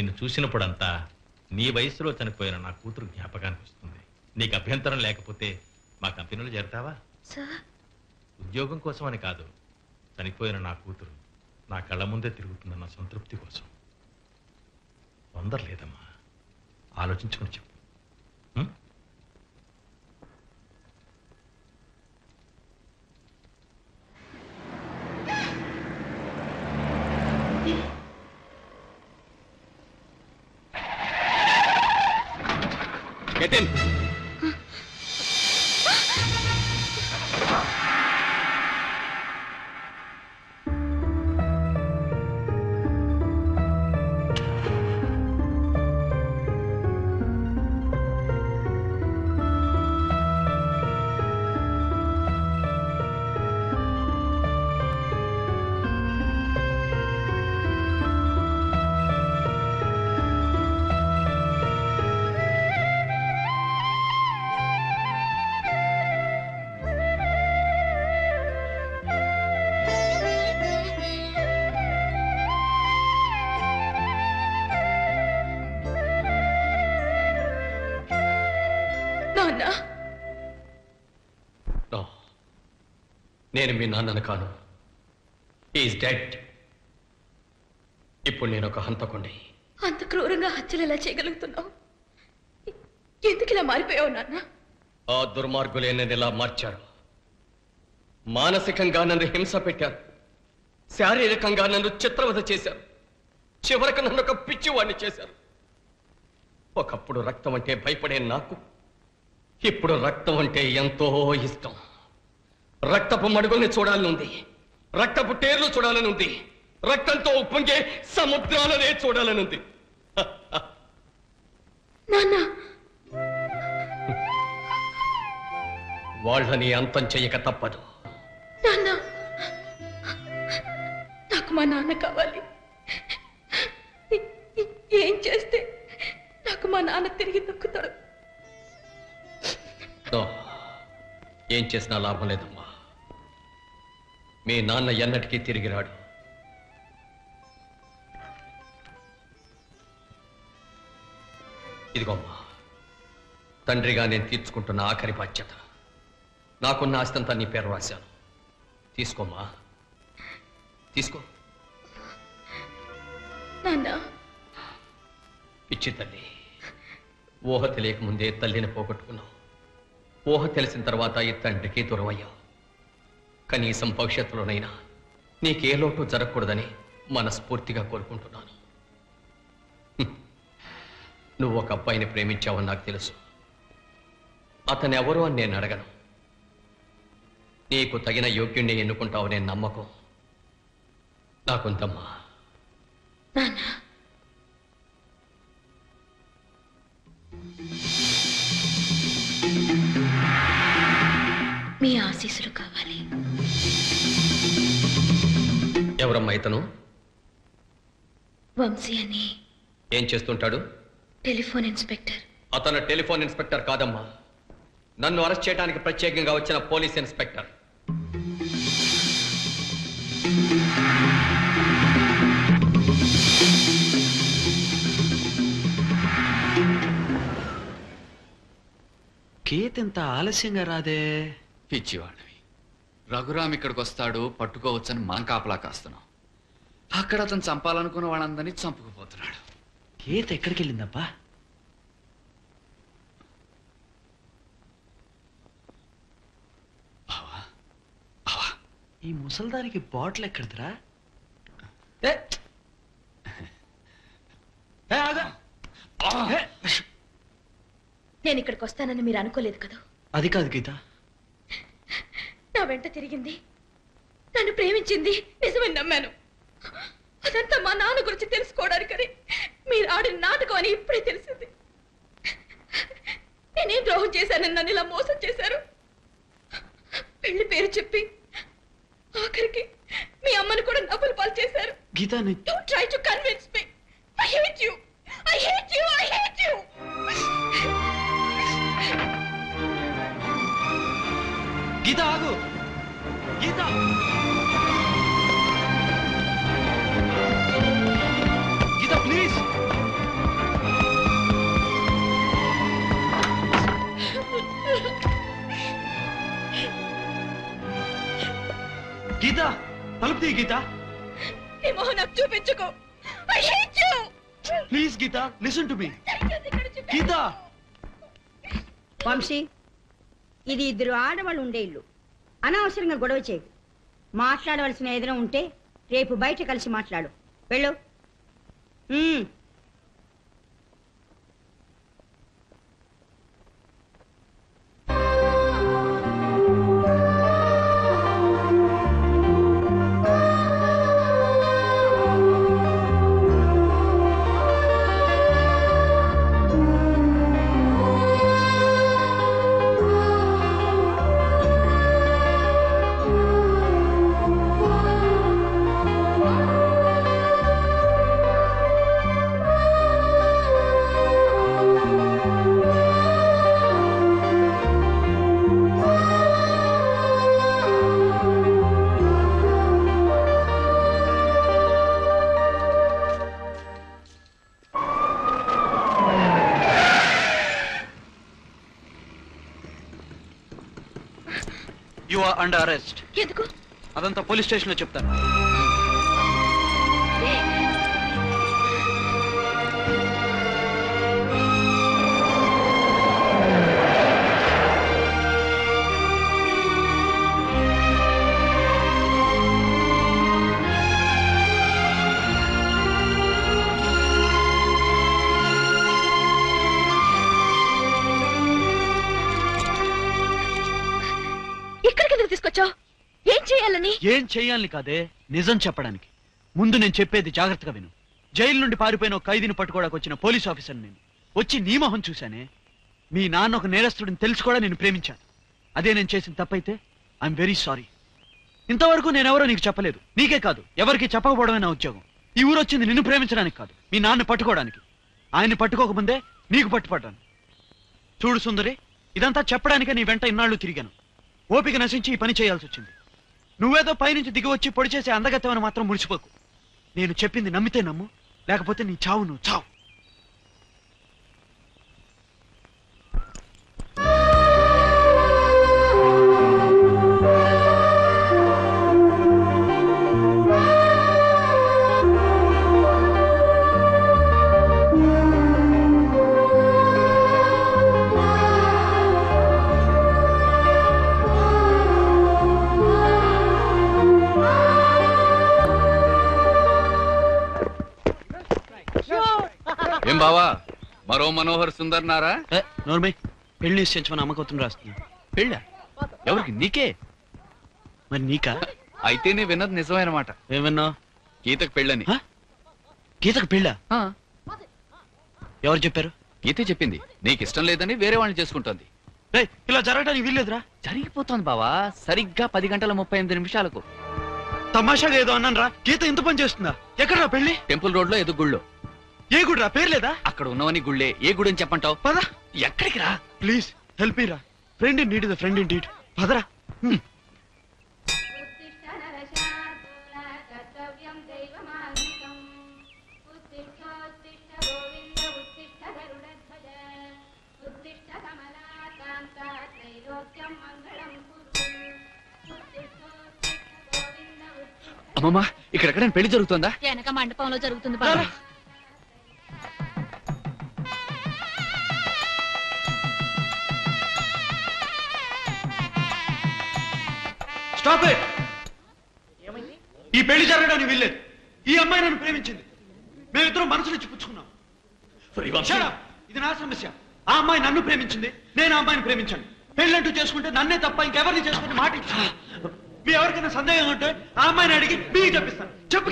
నిన్ను చూసినప్పుడంతా నీ వయసులో చనిపోయిన నా కూతురు జ్ఞాపకానికి వస్తుంది. నీకు అభ్యంతరం లేకపోతే మా కంపెనీలో చేరతావా? ఉద్యోగం కోసం అని కాదు చనిపోయిన నా కూతురు నా కళ్ళ ముందే తిరుగుతున్న సంతృప్తి కోసం. తొందర లేదమ్మా ఆలోచించుకుని చెప్పు. Get in. నాన్న. నేను మీ నాన్నను కాను. ఈజ్ డెడ్ ఇప్పుడు నేను ఒక హంతకుండి అంత క్రూరంగా హత్యలు ఎలా చేయగలుగుతున్నావు? ఎందుకు ఇలా మారిపోయావు నాన్న? ఆ దుర్మార్గులే నన్ను ఇలా మార్చారు? మానసికంగా నన్ను హింస పెట్టారు. శారీరకంగా నన్ను చిత్రవధ చేశారు. చివరకు నన్ను ఒక పిచ్చివాణ్ణి చేశారు. ఒకప్పుడు రక్తం అంటే భయపడే నాకు ఇప్పుడు రక్తం అంటే ఎంతో ఇష్టం. రక్తపు మడుగుల్ని చూడాలని ఉంది రక్తపు టేర్లు చూడాలని ఉంది రక్తంతో ఉప్పొంగే సముద్రాలనే చూడాలని ఉంది నాన్న. వాళ్ళని అంతం చెయ్యక తప్పదు. నాన్న. నాకు మా నాన్న కావాలి. ఏం చేస్తే నాకు మా నాన్న తిరిగి దక్కుతాడు. నో. ఏం చేసినా లాభం లేదమ్మా. మీ నాన్న ఎన్నటికీ తిరిగి రాడు. ఇదిగోమ్మా తండ్రిగా నేను తీర్చుకుంటున్న ఆఖరి బాధ్యత. నాకున్న ఆస్తంతా నీ పేరు రాశాను. తీసుకోమ్మా. తీసుకో. పిచ్చి తల్లి ఊహ తెలియకముందే తల్లిని పోగొట్టుకున్నావు. ఊహ తెలిసిన తర్వాత ఈ తండ్రికి దూరమయ్యావు కనీసం భవిష్యత్తులోనైనా నీకే లోటు జరగకూడదని మనస్ఫూర్తిగా కోరుకుంటున్నాను. నువ్వు ఒక అబ్బాయిని ప్రేమించావని నాకు తెలుసు. అతనెవరు అని నేను అడగను. నీకు తగిన యోగ్యుణ్ణి ఎన్నుకుంటావనే నమ్మకం నాకుందమ్మా. మీ ఆశీస్సులు కావాలి. ఎవరమ్మా ఇతను? వంశీ అని ఏం చేస్తుంటాడు? Telephone inspector. అతను టెలిఫోన్ ఇన్స్పెక్టర్ కాదమ్మా. నన్ను అరెస్ట్ చేయడానికి ప్రత్యేకంగా వచ్చిన పోలీస్ ఇన్స్పెక్టర్. కేత్ ఇంత ఆలస్యంగా రాదే? పిచ్చివాడివి. రఘురామ్ ఇక్కడికి వస్తాడు పట్టుకోవచ్చని మనం కాపలా కాస్తున్నాం. అక్కడ అతను చంపాలనుకున్న వాళ్ళందరినీ చంపుకుపోతున్నాడు. కేత్ ఎక్కడికి వెళ్ళిందబ్బా? ఈ ముసల్దానికి బాటిల్ ఎక్కడిదిరా? ఏ! ఏ, ఆగు! ఏ! నేను ఇక్కడికి వస్తానని మీరు అనుకోలేదు కదా? అది కాదు గీత. వెంట తిరిగింది. నన్ను ప్రేమించింది. నిజమని నమ్మాను అదంతా మా నాన్న గురించి తెలుసుకోవడానికని. మీరు ఆడిన నాటకం అని ఇప్పుడే తెలిసింది. నేనేం ద్రోహం చేశానని నన్ను ఇలా మోసం చేశారు? పెళ్ళి పేరు చెప్పి ఆఖరికి మీ అమ్మని కూడా నవ్వులు పాలు చేశారు. Geetha don't try to convince me I hate you I hate you I hate you Geetha ఆగు. ప్లీజ్ గీత తలుపు Geetha చూపించుకో. Please Geetha listen to me Geetha Vamshi ఇది ఇద్దరు ఆడవాళ్ళు ఉండే ఇల్లు. అనవసరంగా గొడవ చేయకు మాట్లాడవలసిన ఏదైనా ఉంటే రేపు బయట కలిసి మాట్లాడు. వెళ్ళు. యు ఆర్ అండర్ అరెస్ట్ ఎందుకు? అదంతా పోలీస్ స్టేషన్లో చెప్తాను ఇక్కడికి ఎందుకు తీసుకొచ్చావు? ఏం చేయాలని? ఏం చేయాలని కాదే నిజం చెప్పడానికి. ముందు నేను చెప్పేది జాగ్రత్తగా విను. జైలు నుండి పారిపోయిన ఒక ఖైదీని పట్టుకోవడానికి వచ్చిన పోలీస్ ఆఫీసర్ నేను. వచ్చి నీ మొహం చూశానే మీ నాన్న ఒక నేరస్తుడిని తెలిసి కూడా నేను ప్రేమించాను. అదే నేను చేసిన తప్పైతే ఐఎమ్ వెరీ సారీ ఇంతవరకు నేనెవరో నీకు చెప్పలేదు. నీకే కాదు ఎవరికి చెప్పకపోవడమే నా ఉద్యోగం. ఈ ఊరు వచ్చింది నిన్ను ప్రేమించడానికి కాదు మీ నాన్న పట్టుకోవడానికి. ఆయన్ని పట్టుకోకముందే నీకు పట్టుపడ్డాను. చూడు సుందరి ఇదంతా చెప్పడానికే నీ వెంట ఇన్నాళ్ళు తిరిగాను. ఓపిక నశించి ఈ పని చేయాల్సి వచ్చింది. నువ్వేదో పైనుంచి దిగి వచ్చి పొడి చేసే అందగత్తెమని మాత్రం ముడిచిపోకు నేను చెప్పింది నమ్మితే నమ్ము లేకపోతే నీ చావు నువ్వు చావు. బావా మరో మనోహర్ సుందర్ నారా? నోర్మే పెళ్ళి నిశ్చయించమని అమ్మకత్వం రాస్తున్నా పెళ్ళ? ఎవరికి? నీకే? మరి నీకా? అయితే నీ విన్నది నిజమేనమాట ఏమన్నా గీతకు పెళ్ళని? గీతకు పెళ్ళా? ఆ, ఎవరు చెప్పారు? గీతే చెప్పింది. నీకు ఇష్టం లేదని వేరే వాళ్ళని చేసుకుంటోంది. రేయ్, ఇలా జరగడానికి వీల్లేదురా. జరిగిపోతోంది బావా సరిగ్గా పది గంటల ముప్పై ఎనిమిది నిమిషాలకు. తమాషాగా ఏదో అన్నాను రా గీత ఇంత పని చేస్తుందా? ఎక్కడ్రా పెళ్ళి టెంపుల్ రోడ్లో ఏదో గుళ్ళో ఏ గుడిరా? పేరు లేదా? అక్కడ ఉన్నవని గుళ్ళే ఏ గుడి అని చెప్పంటావు? పద. ఎక్కడికి రా? ప్లీజ్ హెల్ప్ మీ రా. Friend in need the friend in deed పదరా అమ్మమ్మ ఇక్కడ పెళ్ళి జరుగుతుందా? వెనక మండపంలో జరుగుతుంది బాబా. ఈ పెళ్ళి జరగడానికి వీల్లేదు. ఈ అమ్మాయి నన్ను ప్రేమించింది. మేమిద్దరం మనసులో పుచ్చుకున్నాం. Shut up. ఇది నా సమస్య. ఆ అమ్మాయి నన్ను ప్రేమించింది. నేను ఆ అమ్మాయిని ప్రేమించాను. పెళ్ళంటూ చేసుకుంటే నన్నే తప్ప ఇంకెవరిని చేసుకుంటే మాట ఇచ్చింది మీ ఎవరికైనా సందేహం ఉంటే ఆ అమ్మాయిని అడిగి మీకు చెప్పిస్తాను. చెప్పు.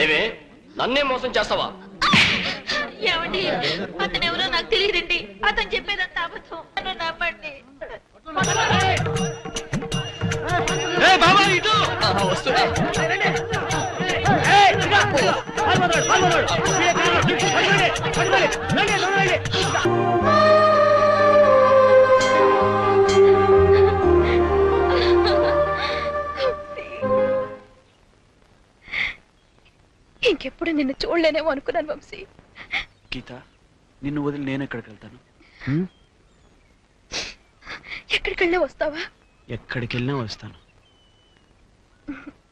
ఏవే నన్నే మోసం చేస్తావా? ఏమండి? అతను ఎవరో నాకు తెలియదండి. అతను చెప్పేదంతా అబద్ధం. నన్ను నమ్మండి. వస్తున్నా ఇంకెప్పుడు నిన్ను చూడలేనేమో అనుకున్నాను వంశీ. గీత నిన్ను వదిలి నేను ఎక్కడికి వెళ్తాను? ఎక్కడికి వెళ్ళినా వస్తావా? ఎక్కడికి వెళ్ళినా వస్తాను.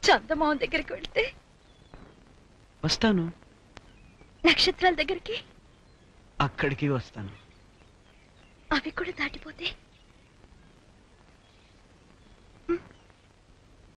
చందమామ దగ్గరికి వెళ్తే వస్తాను. నక్షత్రాల దగ్గరికి అక్కడికి వస్తాను. అవి కూడా దాటిపోతే